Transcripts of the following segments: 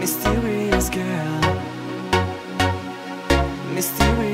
Mysterious girl. Mysterious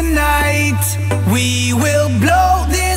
tonight. We will blow this.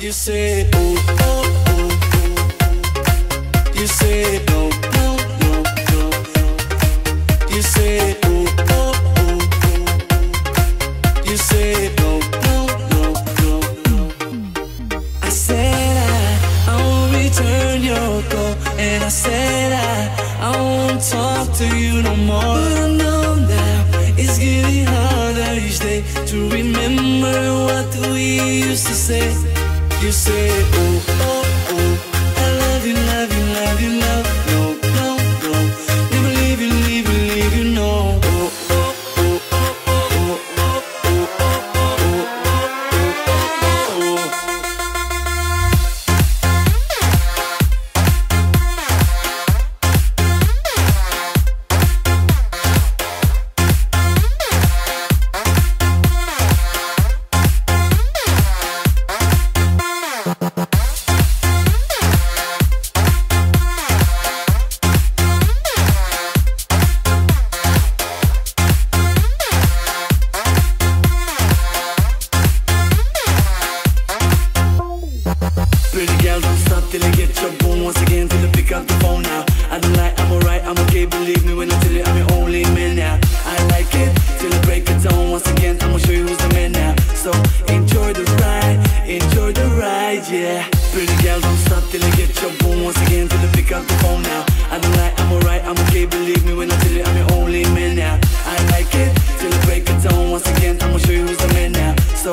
You say. Oh, oh, oh, you say, no, no, no, no. You say. You say, no, no, no, no. I said I, I won't return your call, and I said I, I won't talk to you no more. But I know now it's getting harder each day to remember what we used to say. de ser. yeah. Pretty gal, don't stop till I get your boom Once again, till I pick up the phone now. I don't lie, I'm alright, I'm okay Believe me when I tell you I'm your only man now. I like it, till I break it down. Once again, I'ma show you who's the man now. So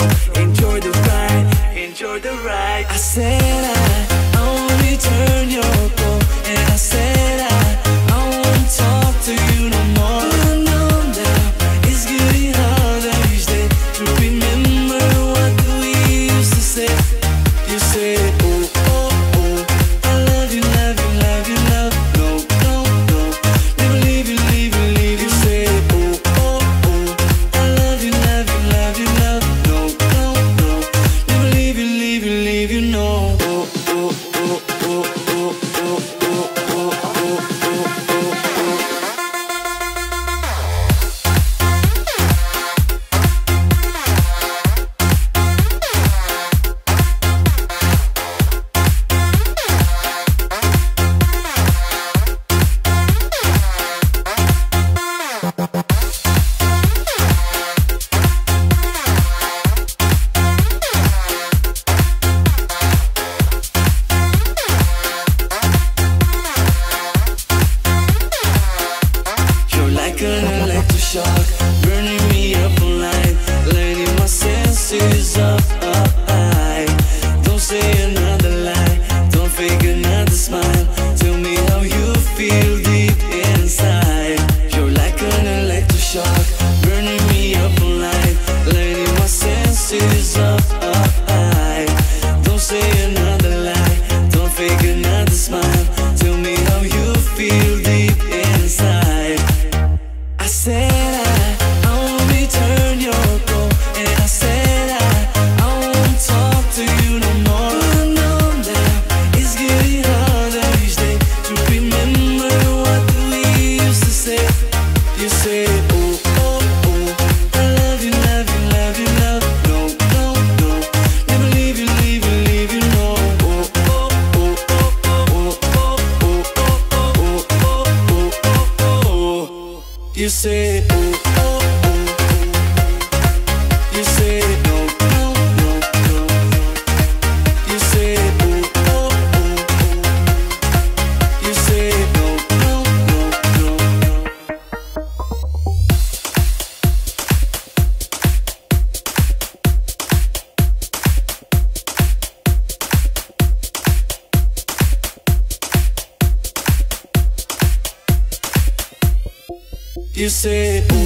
de ser